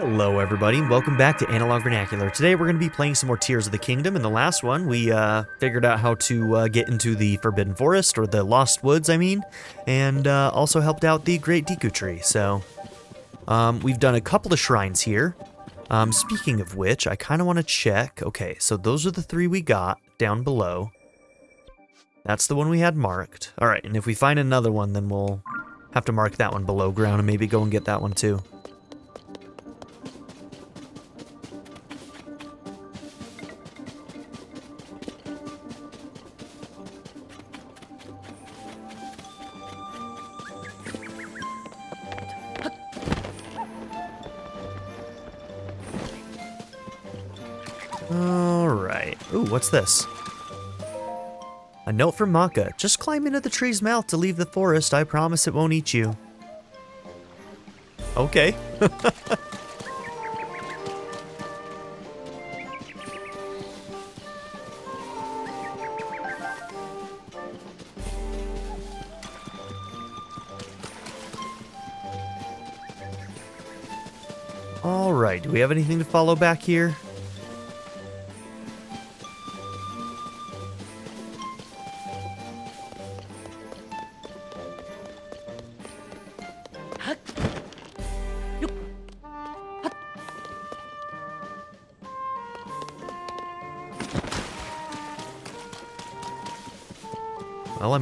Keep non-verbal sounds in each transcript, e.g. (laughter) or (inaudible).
Hello everybody, welcome back to Analog Vernacular. Today we're going to be playing some more Tears of the Kingdom. In the last one, we uh, figured out how to uh, get into the Forbidden Forest, or the Lost Woods, I mean, and uh, also helped out the Great Deku Tree. So, um, we've done a couple of shrines here. Um, speaking of which, I kind of want to check. Okay, so those are the three we got down below. That's the one we had marked. Alright, and if we find another one, then we'll have to mark that one below ground and maybe go and get that one too. What's this? A note from Maka. Just climb into the tree's mouth to leave the forest. I promise it won't eat you. Okay. (laughs) Alright, do we have anything to follow back here?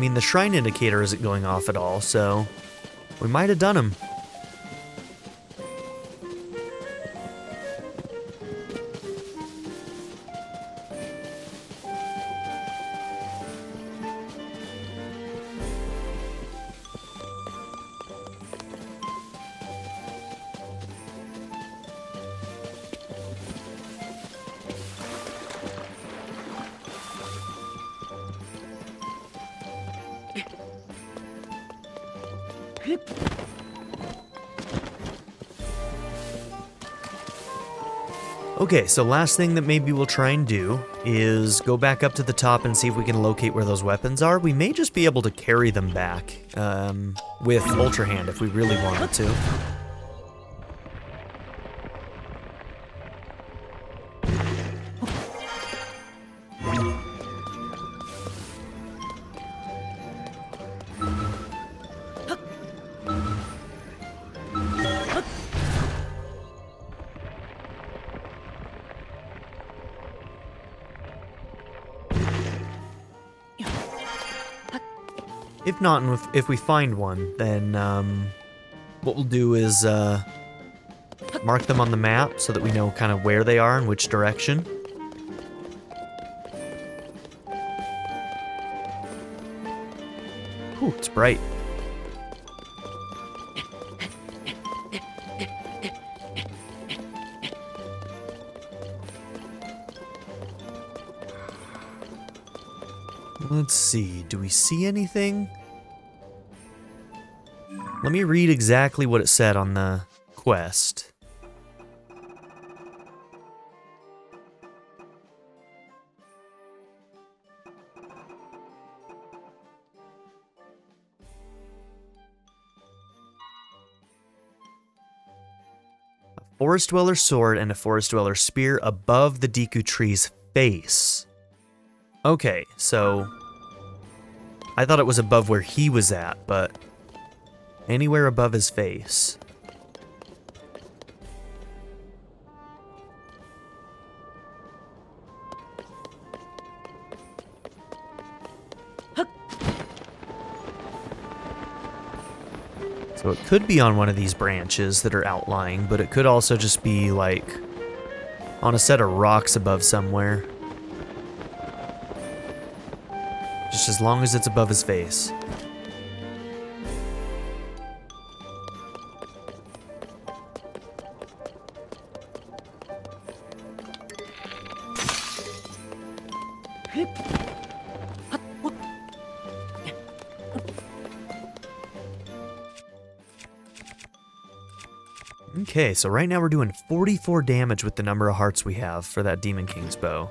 Mean, the shrine indicator isn't going off at all, so we might have done him. Okay, so last thing that maybe we'll try and do is go back up to the top and see if we can locate where those weapons are. We may just be able to carry them back um, with Ultra Hand if we really wanted to. Not, and if, if we find one, then um, what we'll do is uh, mark them on the map so that we know kind of where they are and which direction. Ooh, it's bright. Let's see, do we see anything? Let me read exactly what it said on the quest. A forest dweller sword and a forest dweller spear above the Deku tree's face. Okay, so I thought it was above where he was at, but anywhere above his face. So it could be on one of these branches that are outlying, but it could also just be like on a set of rocks above somewhere. Just as long as it's above his face. Okay, so right now we're doing 44 damage with the number of hearts we have for that Demon King's bow.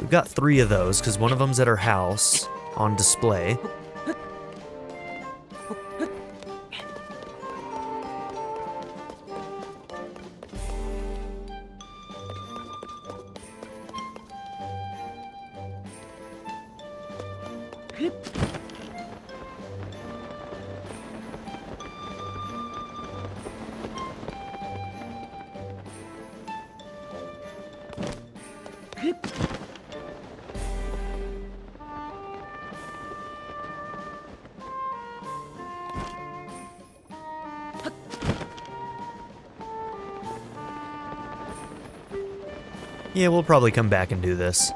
We've got three of those, because one of them's at our house on display. Yeah, we'll probably come back and do this.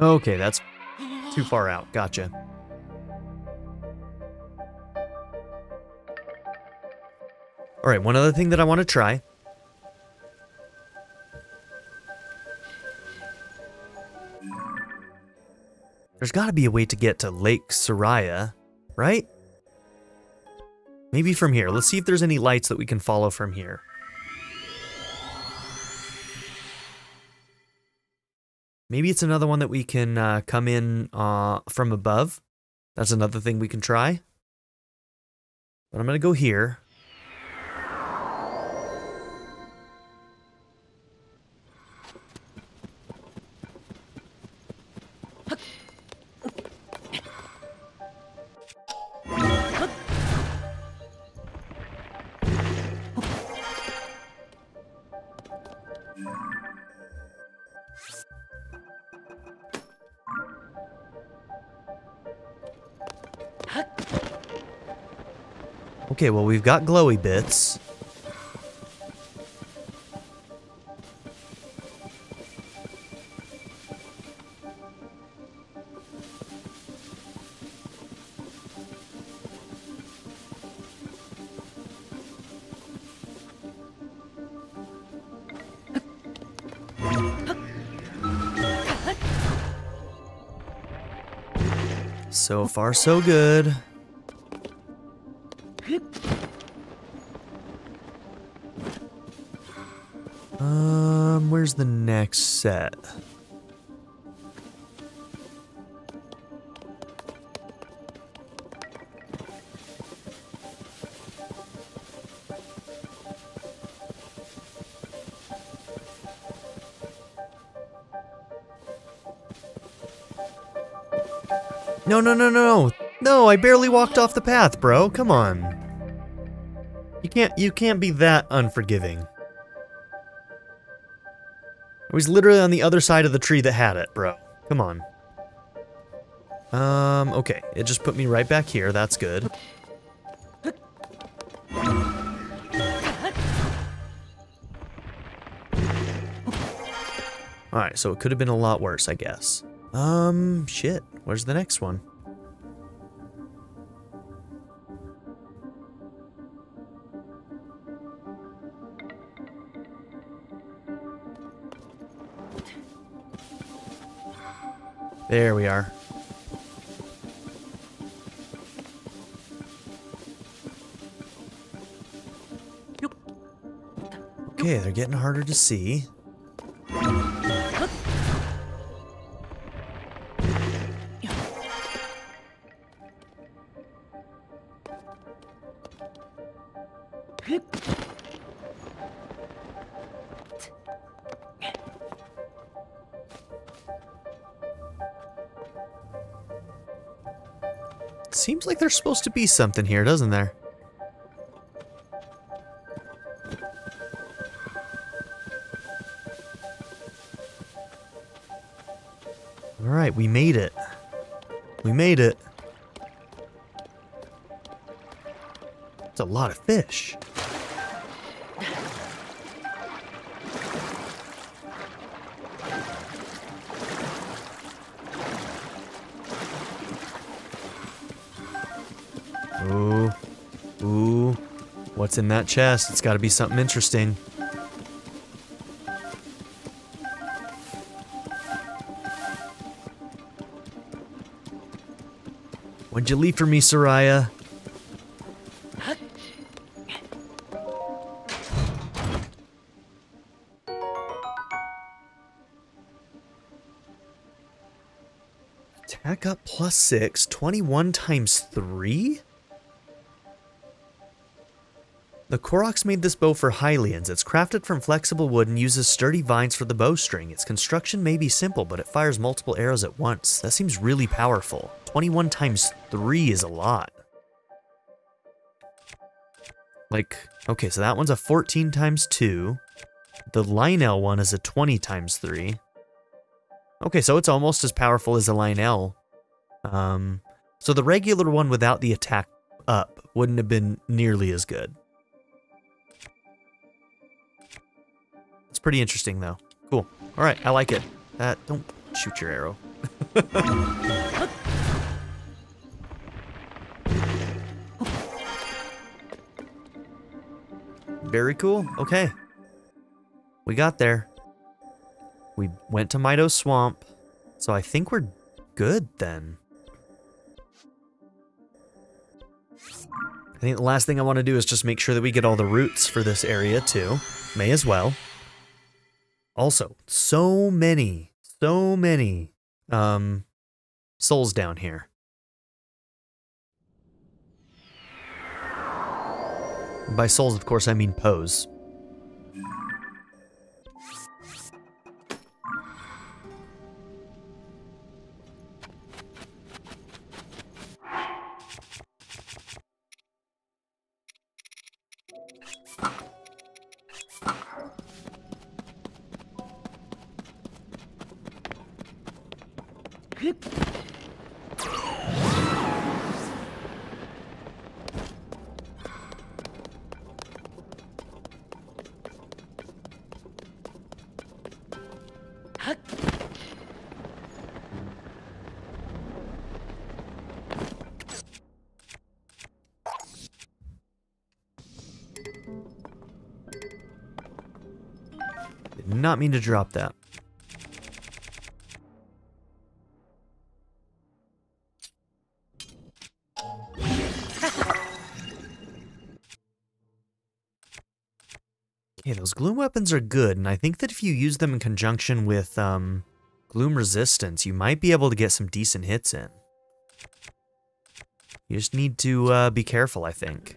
Okay, that's too far out. Gotcha. Alright, one other thing that I want to try. There's got to be a way to get to Lake Soraya, right? Maybe from here. Let's see if there's any lights that we can follow from here. Maybe it's another one that we can uh, come in uh, from above. That's another thing we can try. But I'm going to go here. Okay, well, we've got glowy bits. So far, so good. The next set? No, no, no, no, no. I barely walked off the path, bro. Come on. You can't you can't be that unforgiving. I was literally on the other side of the tree that had it, bro. Come on. Um, okay. It just put me right back here. That's good. Alright, so it could have been a lot worse, I guess. Um, shit. Where's the next one? There we are. Okay, they're getting harder to see. There's supposed to be something here, doesn't there? Alright, we made it. We made it. It's a lot of fish. What's in that chest? It's gotta be something interesting. What'd you leave for me, Soraya? Attack up plus six, 21 times three? The Koroks made this bow for Hylians. It's crafted from flexible wood and uses sturdy vines for the bowstring. Its construction may be simple, but it fires multiple arrows at once. That seems really powerful. 21 times 3 is a lot. Like, okay, so that one's a 14 times 2. The Lynel one is a 20 times 3. Okay, so it's almost as powerful as a Lynel. Um, so the regular one without the attack up wouldn't have been nearly as good. Pretty interesting, though. Cool. All right, I like it. Uh, don't shoot your arrow. (laughs) Very cool. Okay. We got there. We went to Mido Swamp. So I think we're good then. I think the last thing I want to do is just make sure that we get all the roots for this area too. May as well. Also, so many, so many um, souls down here. By souls, of course, I mean Poes. Did not mean to drop that. Weapons are good, and I think that if you use them in conjunction with um, gloom resistance, you might be able to get some decent hits in. You just need to uh, be careful, I think.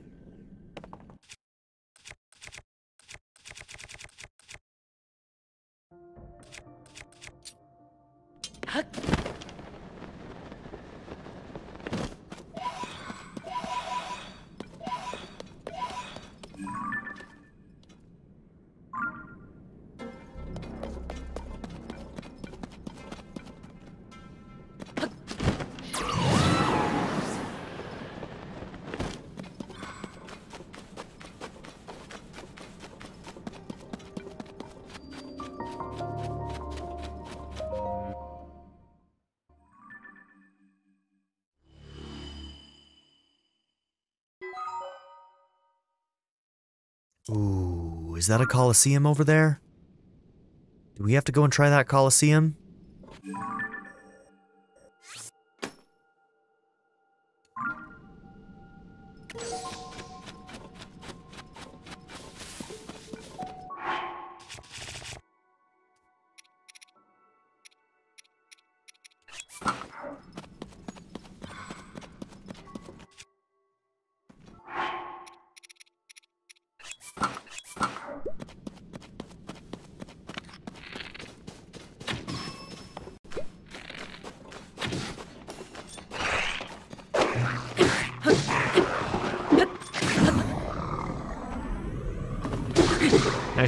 Is that a Coliseum over there? Do we have to go and try that Coliseum?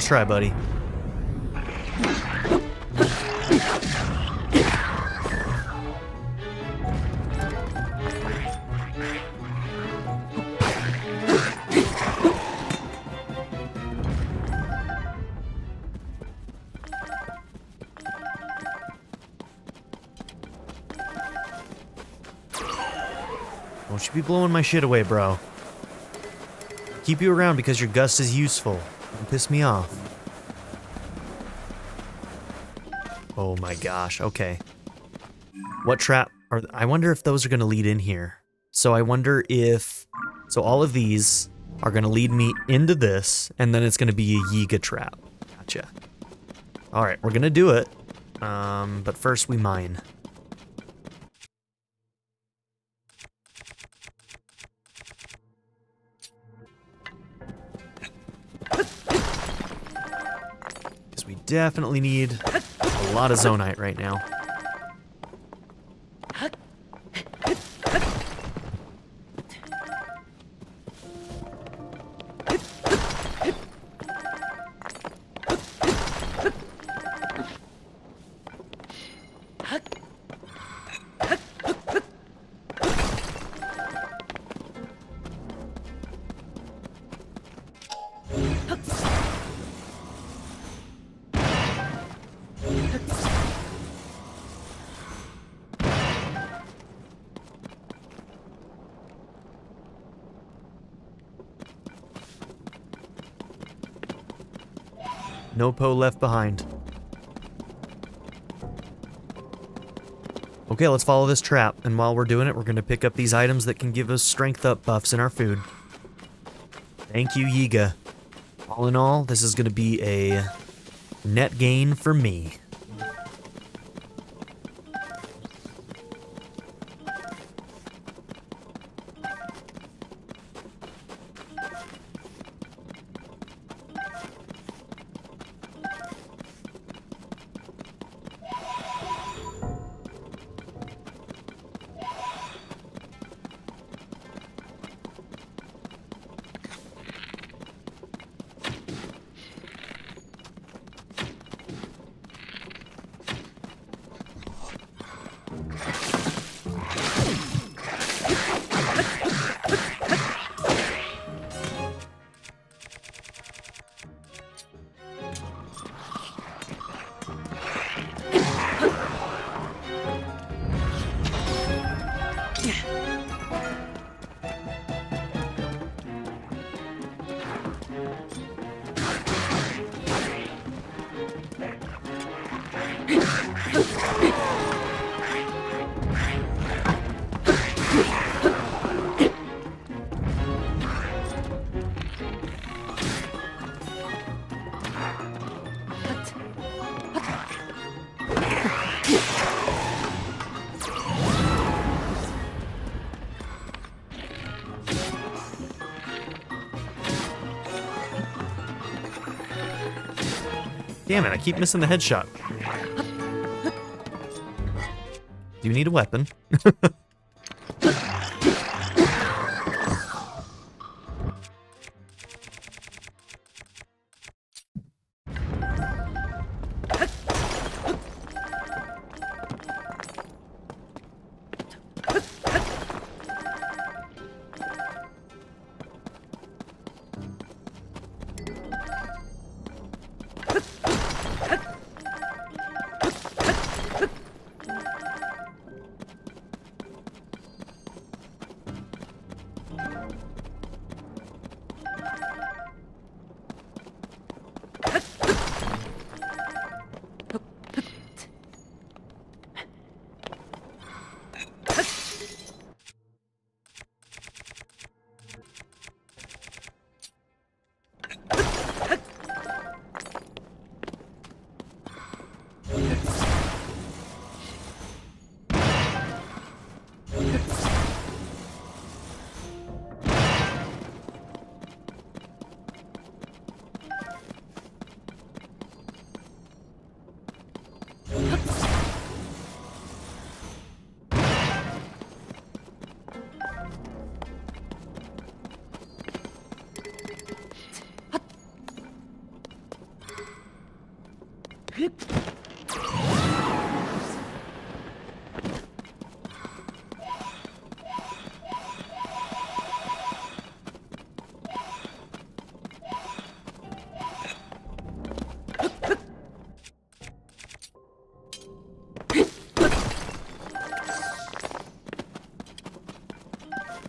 Nice try, buddy. Don't you be blowing my shit away, bro. Keep you around because your gust is useful. Don't piss me off. Oh my gosh, okay. What trap are... I wonder if those are going to lead in here. So I wonder if... So all of these are going to lead me into this, and then it's going to be a Yiga trap. Gotcha. Alright, we're going to do it. Um, but first we mine. Definitely need a lot of Zonite right now. No Poe left behind. Okay, let's follow this trap, and while we're doing it, we're going to pick up these items that can give us strength up buffs in our food. Thank you, Yiga. All in all, this is going to be a net gain for me. Damn it, I keep missing the headshot. Do you need a weapon? (laughs)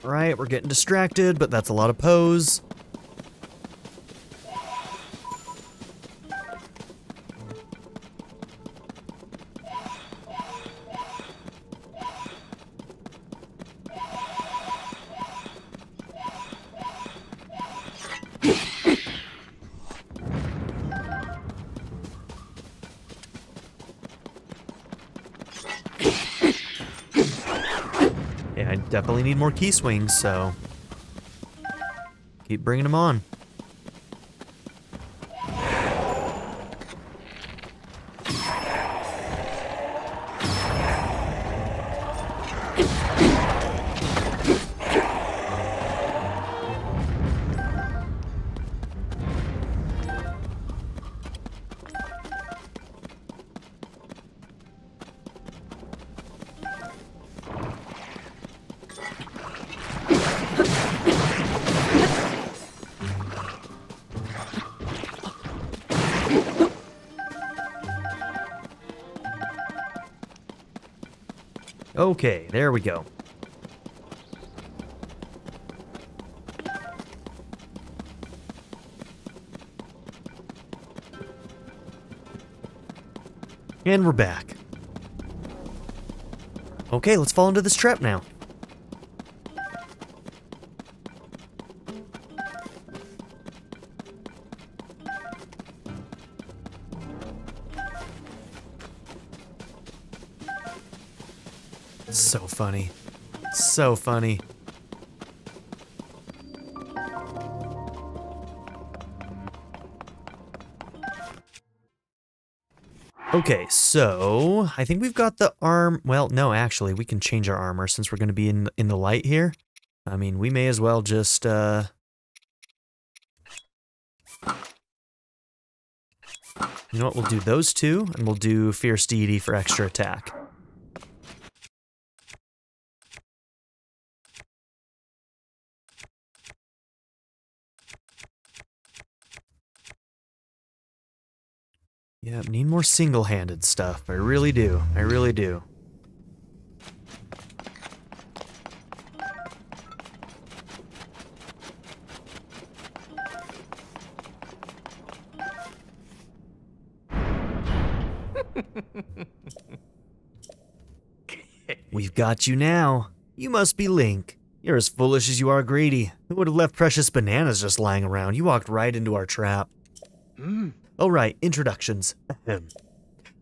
Right, we're getting distracted, but that's a lot of Poes. Need more Keese wings, so keep bringing them on. There we go. And we're back. Okay, let's fall into this trap now. Funny. So funny. Okay, so I think we've got the arm. Well, no, actually, we can change our armor since we're going to be in in the light here. I mean, we may as well just uh You know what? We'll do those two, and we'll do Fierce Deity for extra attack. Yeah, need more single-handed stuff. I really do. I really do. (laughs) We've got you now. You must be Link. You're as foolish as you are greedy. Who would have left precious bananas just lying around? You walked right into our trap. Mm. All right, introductions. Ahem.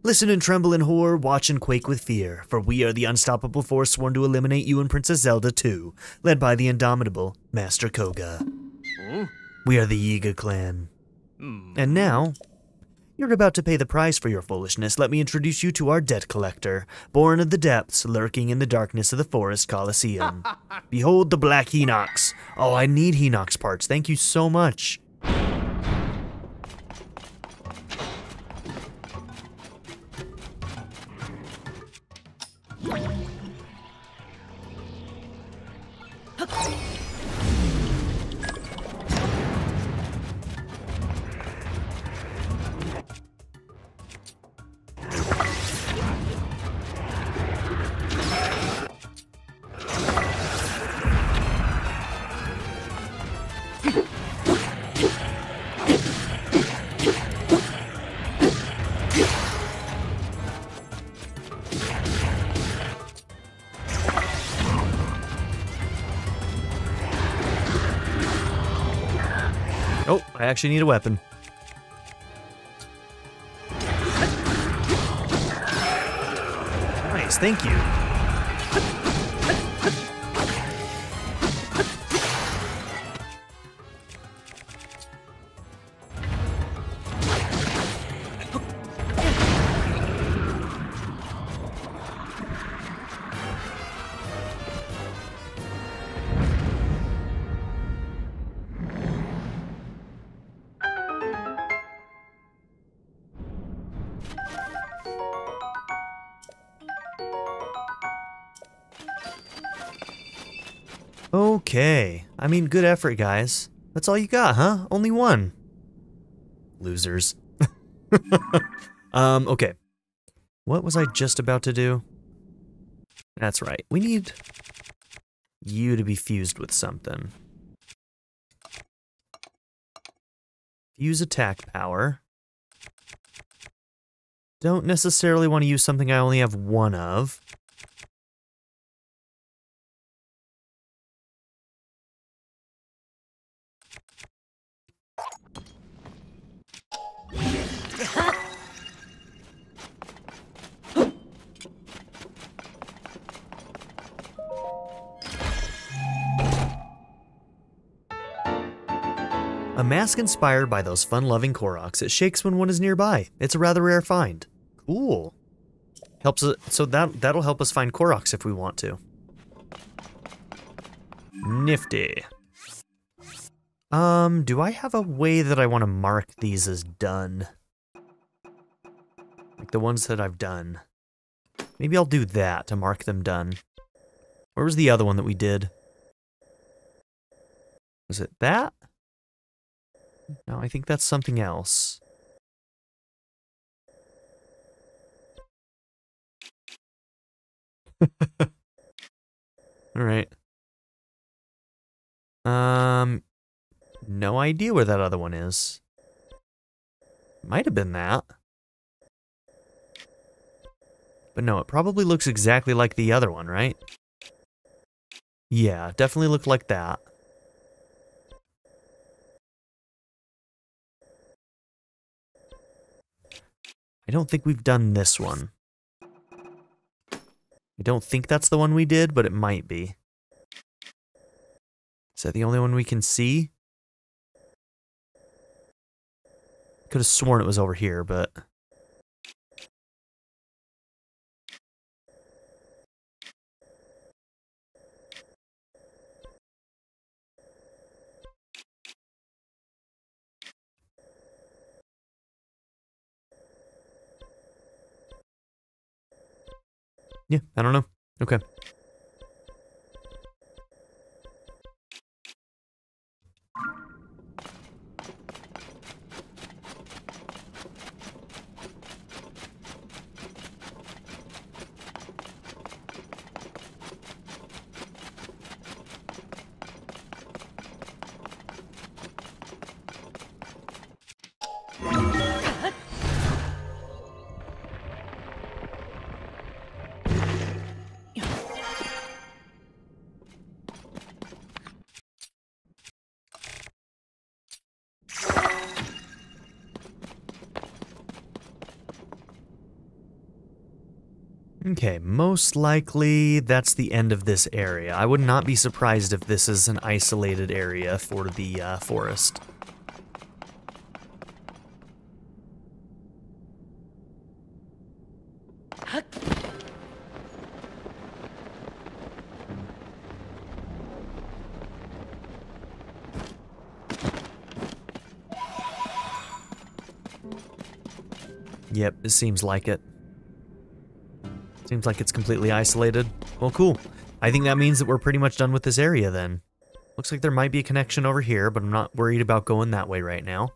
Listen and tremble in horror, watch and quake with fear, for we are the unstoppable force sworn to eliminate you and Princess Zelda too, led by the indomitable Master Kohga. Oh. We are the Yiga clan. Hmm. And now, you're about to pay the price for your foolishness. Let me introduce you to our debt collector, born of the depths, lurking in the darkness of the forest coliseum. (laughs) Behold the Black Hinox. Oh, I need Hinox parts. Thank you so much. Oh, I actually need a weapon. Nice, thank you. I mean, good effort, guys. That's all you got, huh? Only one. Losers. (laughs) um, okay. What was I just about to do? That's right. We need you to be fused with something. Fuse attack power. Don't necessarily want to use something I only have one of. Mask inspired by those fun-loving Koroks. It shakes when one is nearby. It's a rather rare find. Cool. Helps us, so that that'll help us find Koroks if we want to. Nifty. Um, do I have a way that I want to mark these as done? Like the ones that I've done. Maybe I'll do that to mark them done. Where was the other one that we did? Was it that? No, I think that's something else. All right. Um, no idea where that other one is. Might have been that. But no, it probably looks exactly like the other one, right? Yeah, definitely looked like that. I don't think we've done this one. I don't think that's the one we did, but it might be. Is that the only one we can see? Could have sworn it was over here, but... Yeah, I don't know. Okay. Okay, most likely that's the end of this area. I would not be surprised if this is an isolated area for the uh, forest. Yep, it seems like it. Seems like it's completely isolated. Well, cool. I think that means that we're pretty much done with this area then. Looks like there might be a connection over here, but I'm not worried about going that way right now.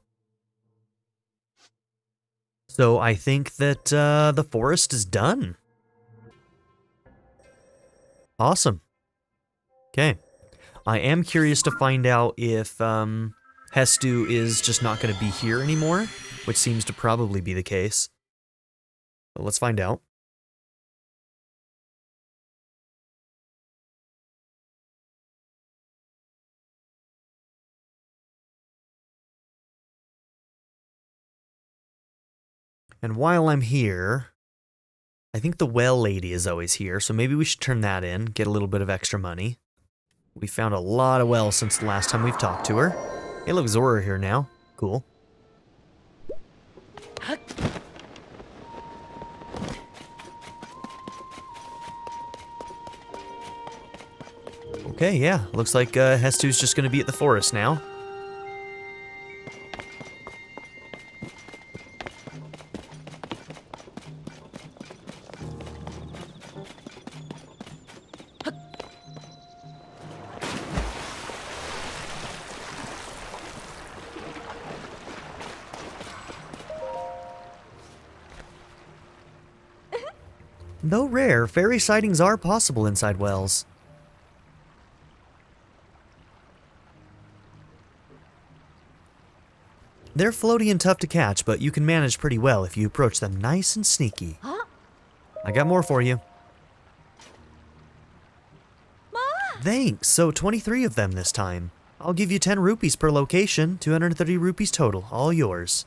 So I think that uh, the forest is done. Awesome. Okay. I am curious to find out if um, Hestu is just not going to be here anymore, which seems to probably be the case. But let's find out. And while I'm here, I think the well lady is always here, so maybe we should turn that in, get a little bit of extra money. We found a lot of wells since the last time we've talked to her. Hey look, Zora here now. Cool. Okay, yeah, looks like uh, Hestu's just gonna be at the forest now. Though rare, fairy sightings are possible inside wells. They're floaty and tough to catch, but you can manage pretty well if you approach them nice and sneaky. Huh? I got more for you. Ma! Thanks, so 23 of them this time. I'll give you 10 rupees per location, 230 rupees total, all yours.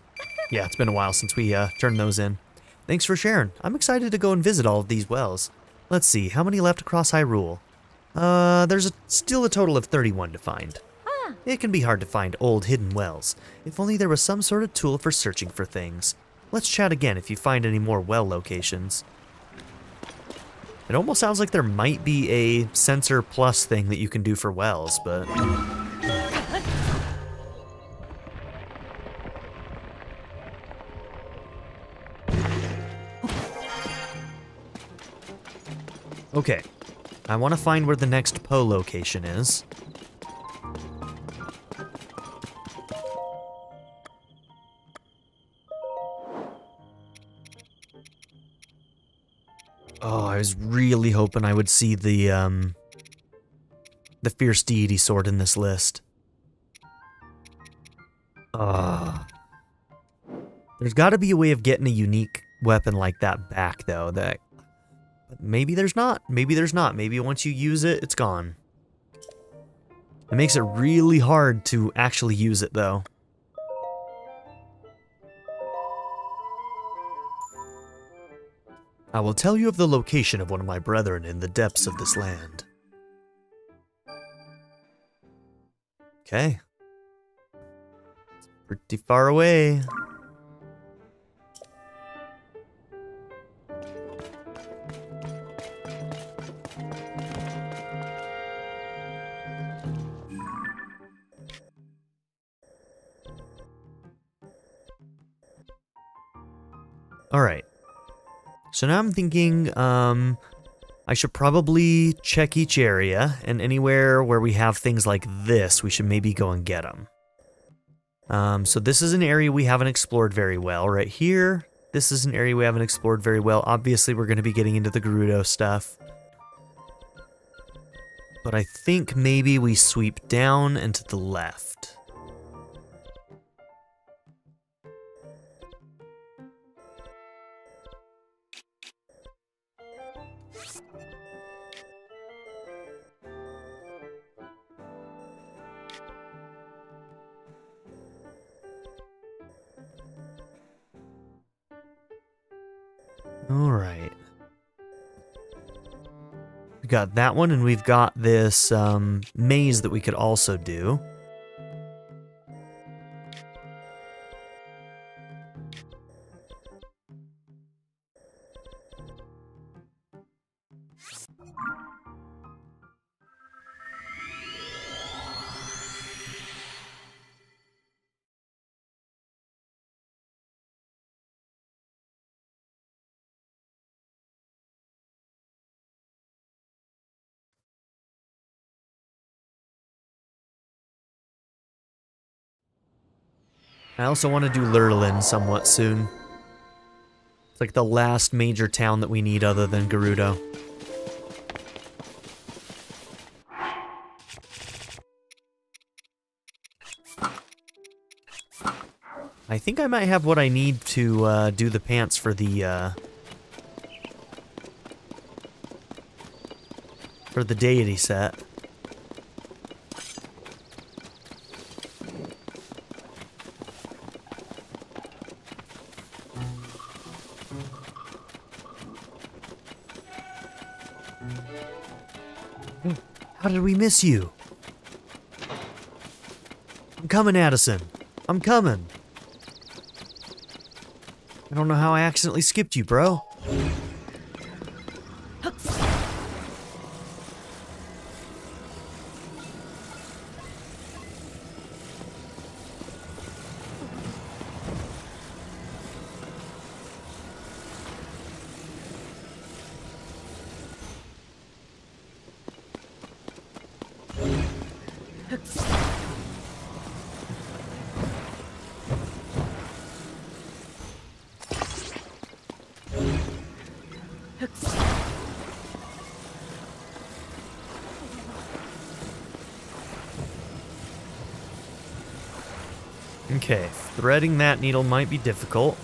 yeah, it's been a while since we uh, turned those in. Thanks for sharing. I'm excited to go and visit all of these wells. Let's see, how many left across Hyrule? Uh, there's a, still a total of 31 to find. Ah, It can be hard to find old hidden wells. If only there was some sort of tool for searching for things. Let's chat again if you find any more well locations. It almost sounds like there might be a sensor plus thing that you can do for wells, but... Okay, I want to find where the next Poe location is. Oh, I was really hoping I would see the, um, the Fierce Deity sword in this list. Ah. There's got to be a way of getting a unique weapon like that back, though, that Maybe there's not. Maybe there's not. Maybe once you use it, it's gone. It makes it really hard to actually use it, though. I will tell you of the location of one of my brethren in the depths of this land. Okay. It's pretty far away. So now I'm thinking, um, I should probably check each area, and anywhere where we have things like this, we should maybe go and get them. Um, so this is an area we haven't explored very well. Right here, this is an area we haven't explored very well. Obviously, we're going to be getting into the Gerudo stuff. But I think maybe we sweep down and to the left. Got that one, and we've got this um, maze that we could also do. I also want to do Lurelin somewhat soon. It's like the last major town that we need other than Gerudo. I think I might have what I need to uh, do the pants for the uh, for the deity set. Miss you? I'm coming, Addison. I'm coming. I don't know how I accidentally skipped you, bro. Okay, threading that needle might be difficult.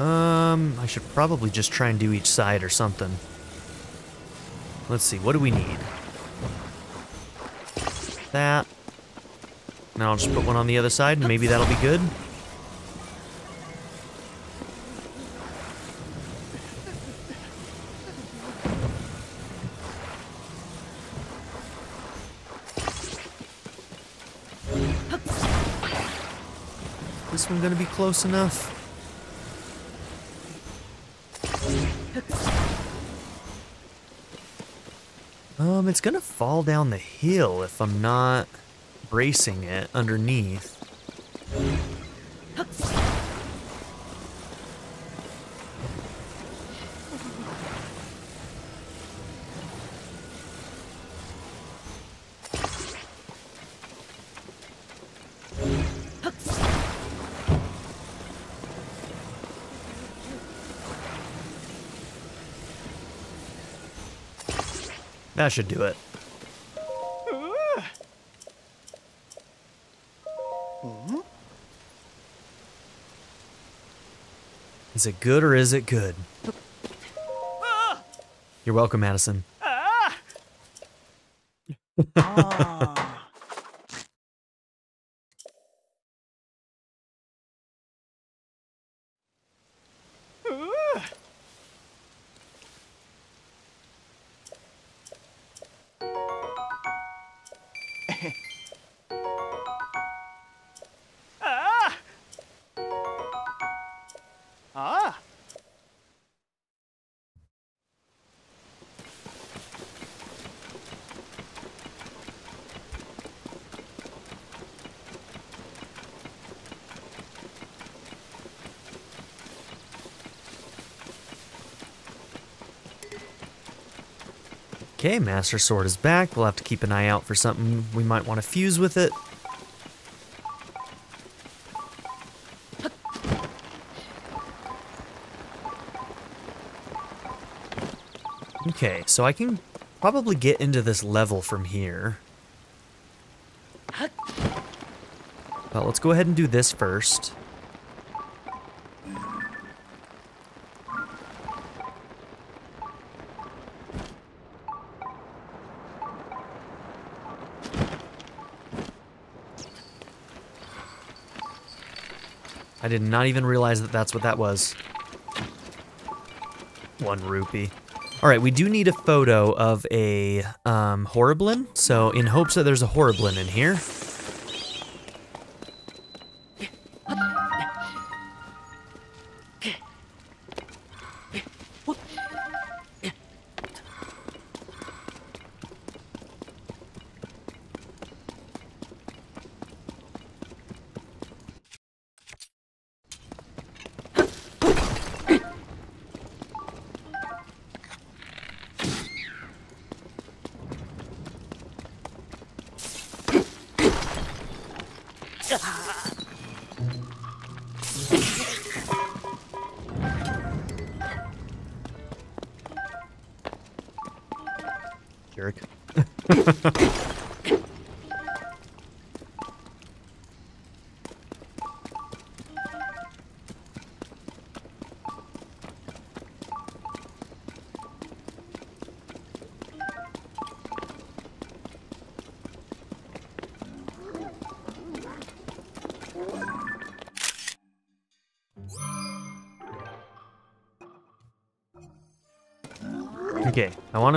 Um, I should probably just try and do each side or something. Let's see, what do we need? That. Now I'll just put one on the other side and maybe that'll be good. Close enough? Um, it's gonna fall down the hill if I'm not bracing it underneath. That should do it. Is it good or is it good? You're welcome, Addison. (laughs) Ah! Master Sword is back. We'll have to keep an eye out for something we might want to fuse with it. Okay, so I can probably get into this level from here. But let's go ahead and do this first. I did not even realize that that's what that was. One rupee. All right, we do need a photo of a um, Horriblin, so in hopes that there's a Horriblin in here.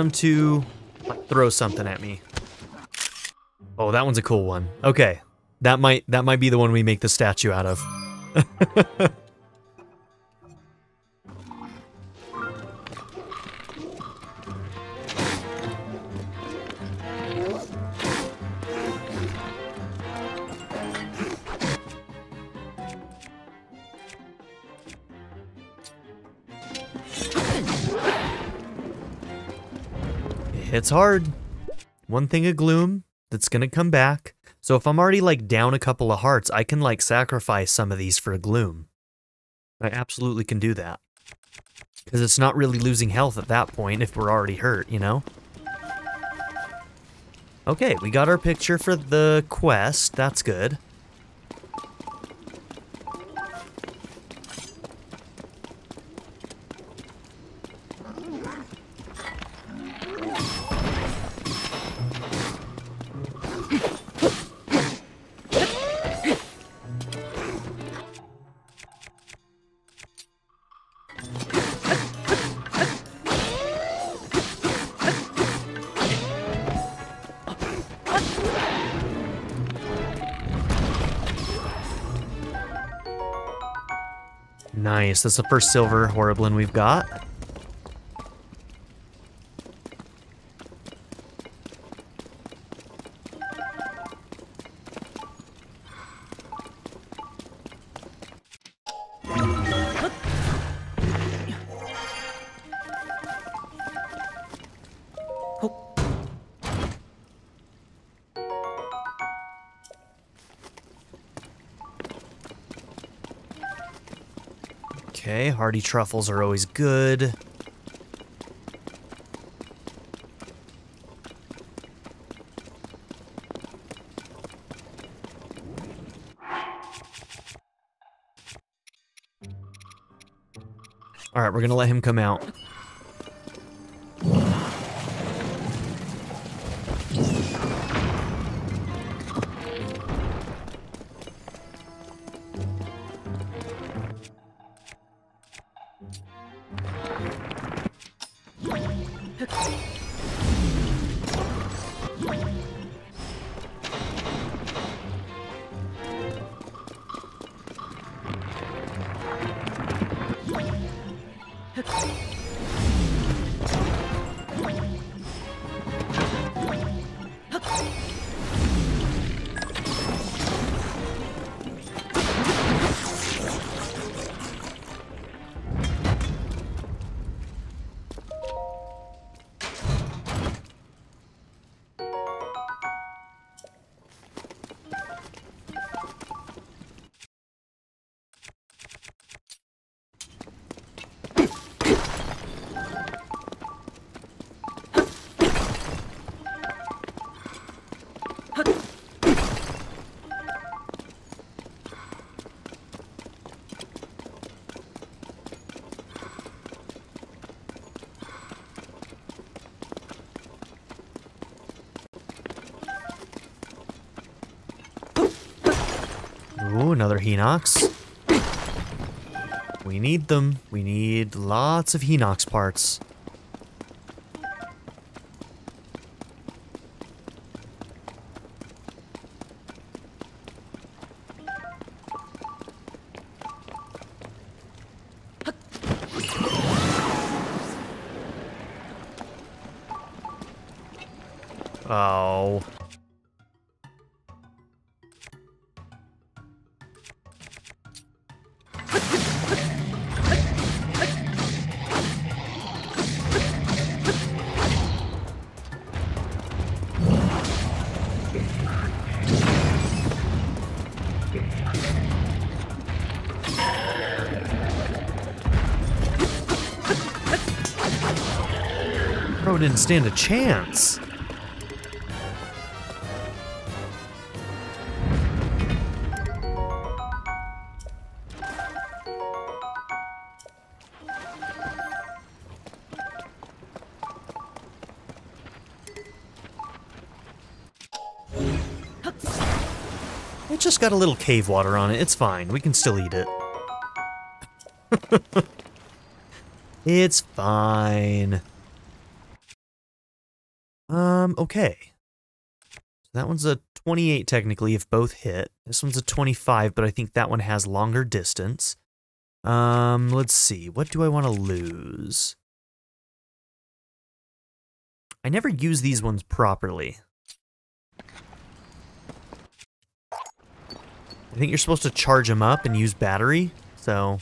Him to throw something at me. Oh, that one's a cool one. Okay, that might that might be the one we make the statue out of. (laughs) hits hard. One thing of gloom that's gonna come back. So if I'm already like down a couple of hearts, I can like sacrifice some of these for gloom. I absolutely can do that. Because it's not really losing health at that point if we're already hurt, you know? Okay, we got our picture for the quest. That's good. Nice. That's the first silver Horriblin we've got. Truffles are always good. Alright, we're gonna let him come out. Ha ha ha! Ooh, Hinox. We need them. We need lots of Hinox parts. Bro didn't stand a chance. It just got a little cave water on it. It's fine. We can still eat it. (laughs) it's fine. Um, okay. That one's a 28 technically if both hit. This one's a 25, but I think that one has longer distance. Um, let's see. What do I want to lose? I never use these ones properly. I think you're supposed to charge them up and use battery, so...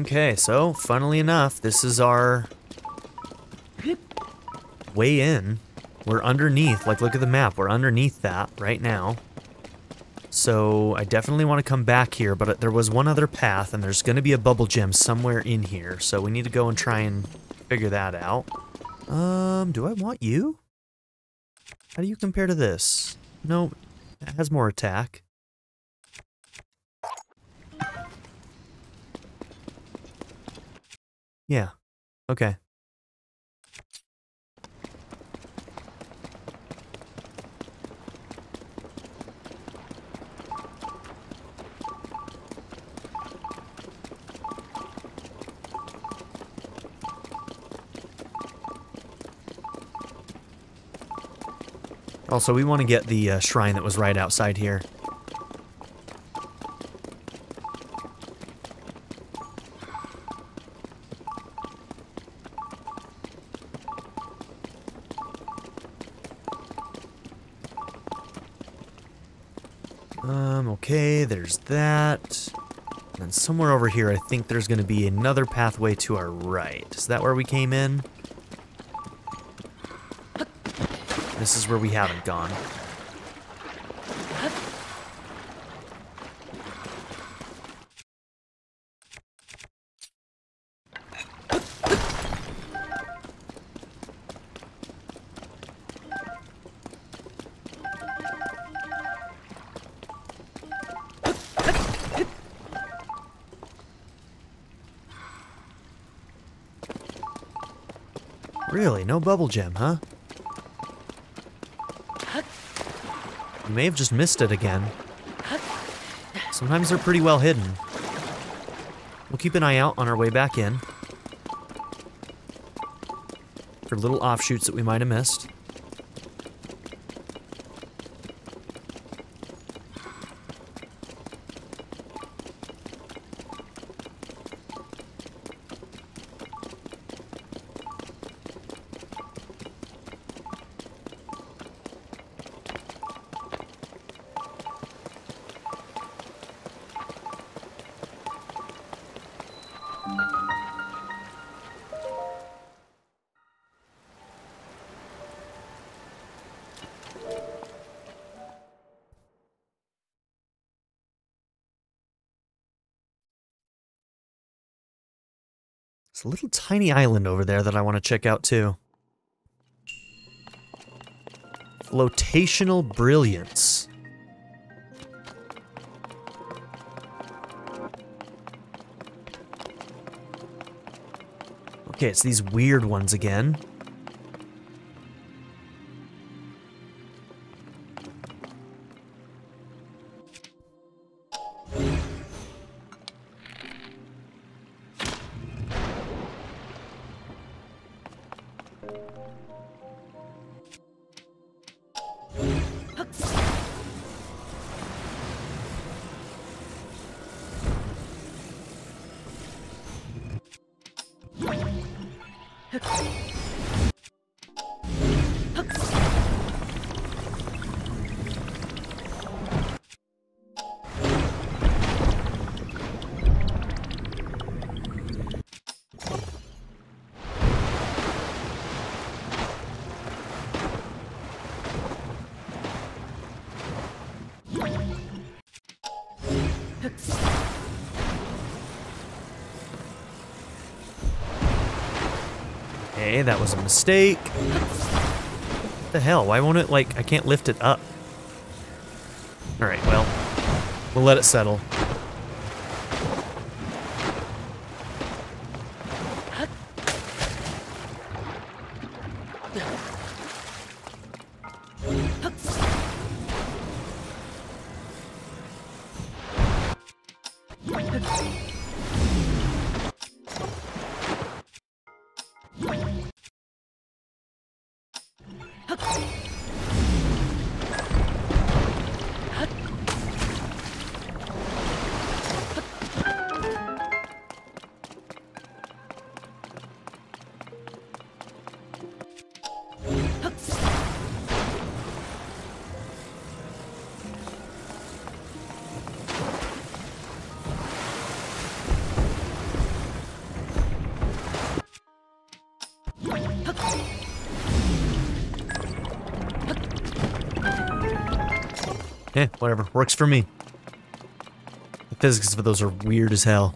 Okay, so funnily enough, this is our way in. We're underneath, like look at the map, we're underneath that right now. So I definitely want to come back here, but there was one other path and there's going to be a Bubbul Gem somewhere in here. So we need to go and try and figure that out. Um, do I want you? How do you compare to this? No, it has more attack. Yeah. Okay. Also, we want to get the uh, shrine that was right outside here. Somewhere over here, I think there's going to be another pathway to our right. Is that where we came in? This is where we haven't gone. Bubbul Gem, huh? You may have just missed it again. Sometimes they're pretty well hidden. We'll keep an eye out on our way back in. For little offshoots that we might have missed. It's a little tiny island over there that I want to check out too. Flotational Brilliance. Okay, it's these weird ones again. Was a mistake. What the hell? Why won't it, like, I can't lift it up? Alright, well, we'll let it settle. Eh, whatever. Works for me. The physics of those are weird as hell.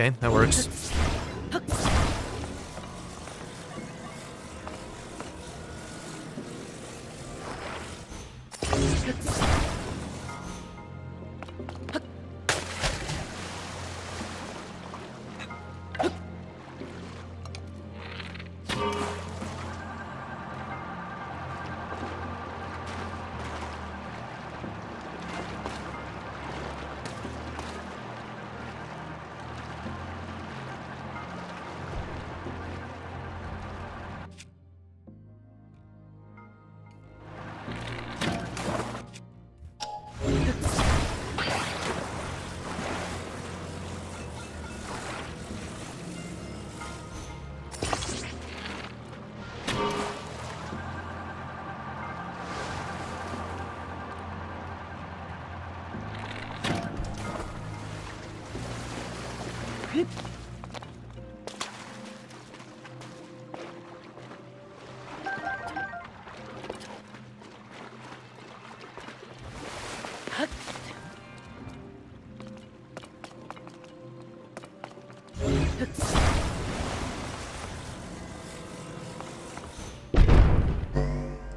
Okay, that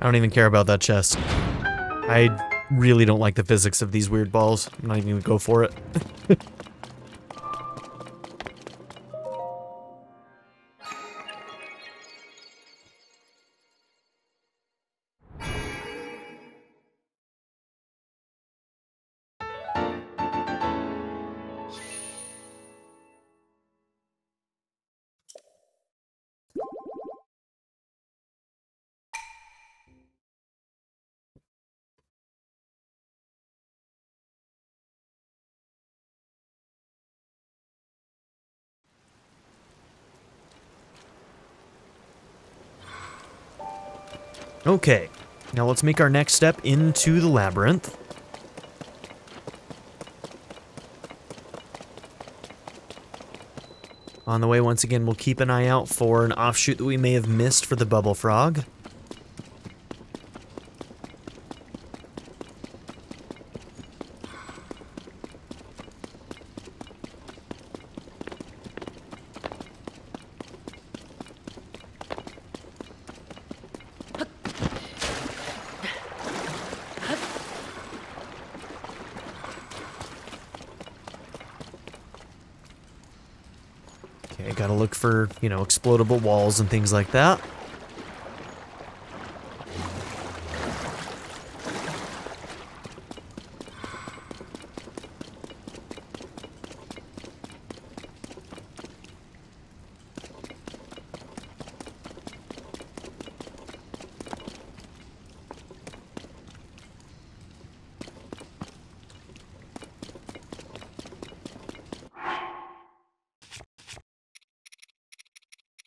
I don't even care about that chest. I really don't like the physics of these weird balls. I'm not even gonna go for it. (laughs) Okay, now let's make our next step into the labyrinth. On the way, once again, we'll keep an eye out for an offshoot that we may have missed for the Bubbulfrog. Okay, gotta look for, you know, explodable walls and things like that.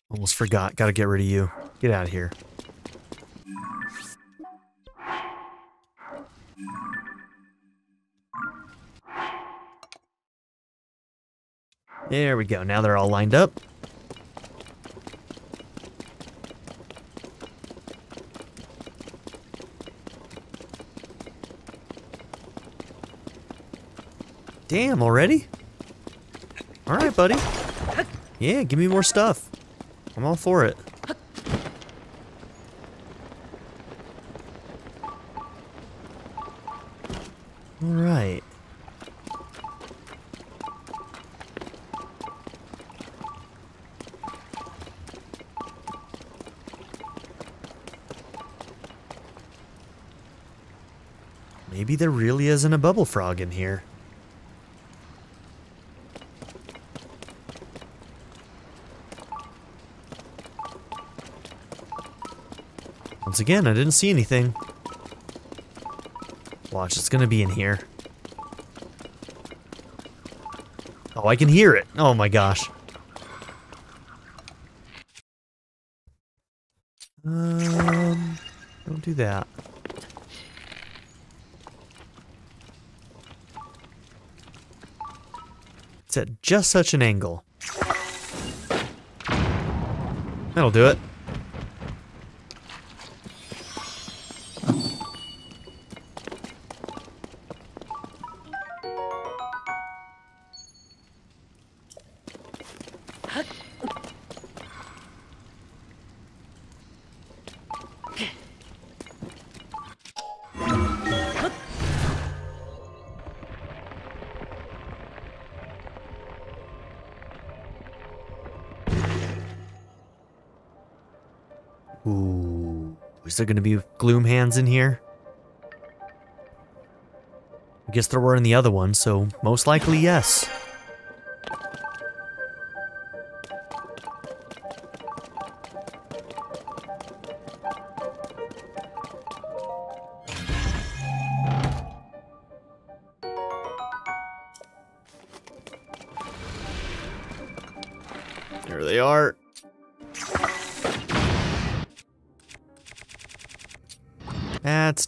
Almost forgot. Gotta get rid of you. Get out of here. There we go. Now they're all lined up. Damn, already? Alright, buddy. Yeah, give me more stuff. I'm all for it. Alright. Maybe there really isn't a Bubbulfrog in here. Once again, I didn't see anything. Watch, it's gonna be in here. Oh, I can hear it. Oh my gosh. Um, don't do that. It's at just such an angle. That'll do it. In here? I guess there were in the other one, so most likely yes.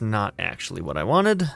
Not actually what I wanted.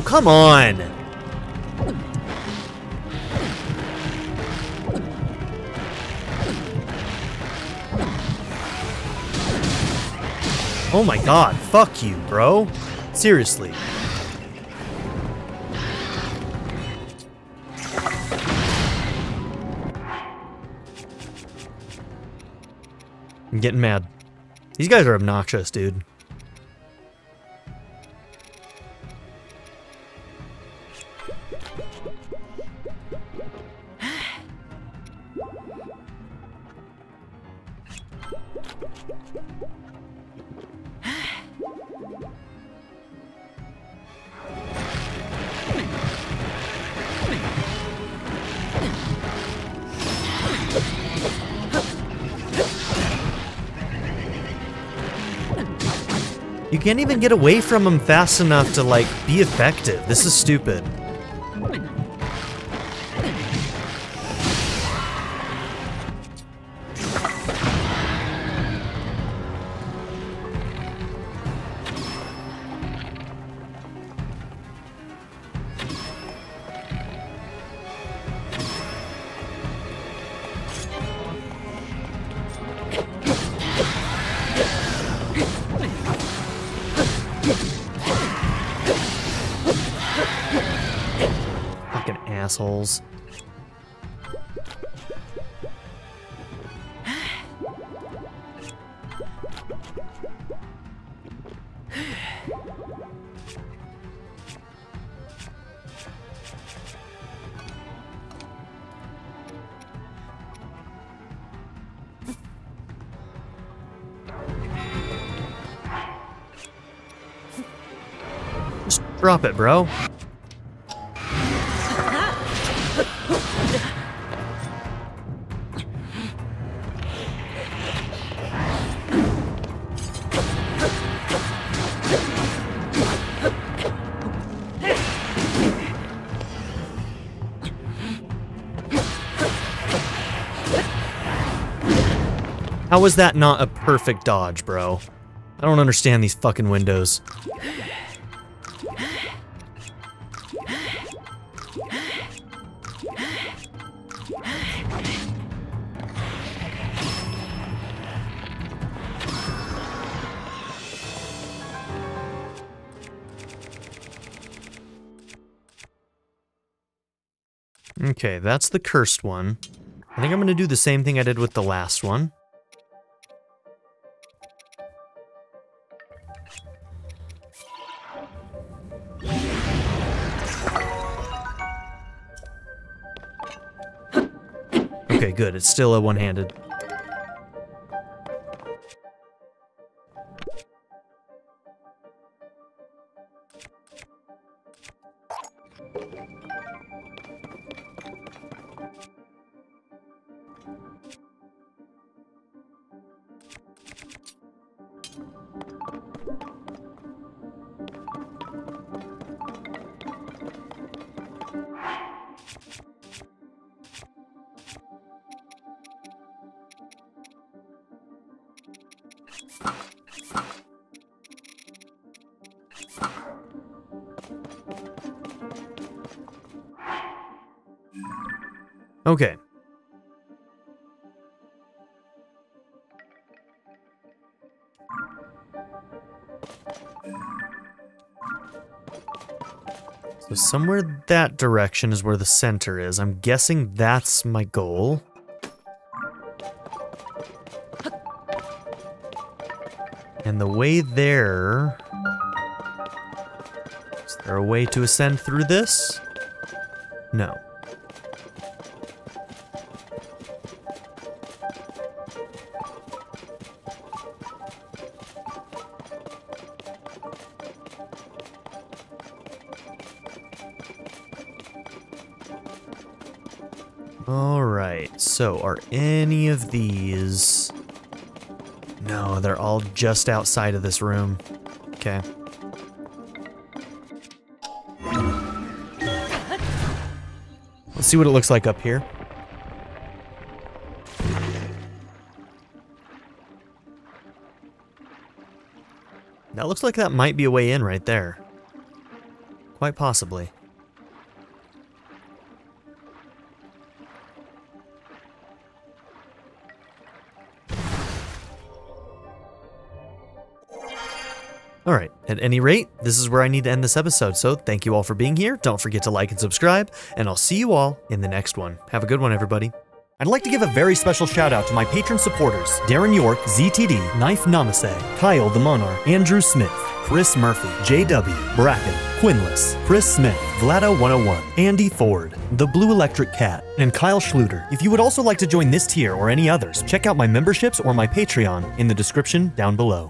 Oh, come on! Oh my god, fuck you, bro. Seriously. I'm getting mad. These guys are obnoxious, dude. Can't even get away from him fast enough to, like, be effective. This is stupid. Drop it, bro. How was that not a perfect dodge, bro? I don't understand these fucking windows. That's the cursed one. I think I'm gonna do the same thing I did with the last one. Okay, good. It's still a one-handed. Okay. So somewhere that direction is where the center is. I'm guessing that's my goal. And the way there... Is there a way to ascend through this? No. So are any of these... No, they're all just outside of this room. Okay. Let's see what it looks like up here. That looks like that might be a way in right there. Quite possibly. At any rate, this is where I need to end this episode, so thank you all for being here. Don't forget to like and subscribe, and I'll see you all in the next one. Have a good one, everybody. I'd like to give a very special shout out to my patron supporters Darren York, ZTD, Knife Namase, Kyle the Monarch, Andrew Smith, Chris Murphy, JW, Bracken, Quinless, Chris Smith, Vlado101, Andy Ford, The Blue Electric Cat, and Kyle Schluter. If you would also like to join this tier or any others, check out my memberships or my Patreon in the description down below.